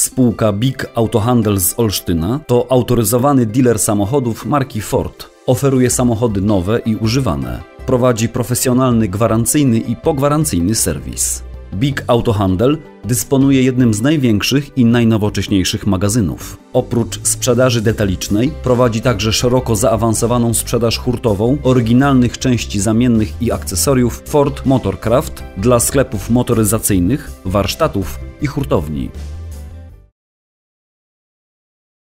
Spółka Big Autohandel z Olsztyna to autoryzowany dealer samochodów marki Ford. Oferuje samochody nowe i używane. Prowadzi profesjonalny gwarancyjny i pogwarancyjny serwis. Big Autohandel dysponuje jednym z największych i najnowocześniejszych magazynów. Oprócz sprzedaży detalicznej prowadzi także szeroko zaawansowaną sprzedaż hurtową oryginalnych części zamiennych i akcesoriów Ford Motorcraft dla sklepów motoryzacyjnych, warsztatów i hurtowni.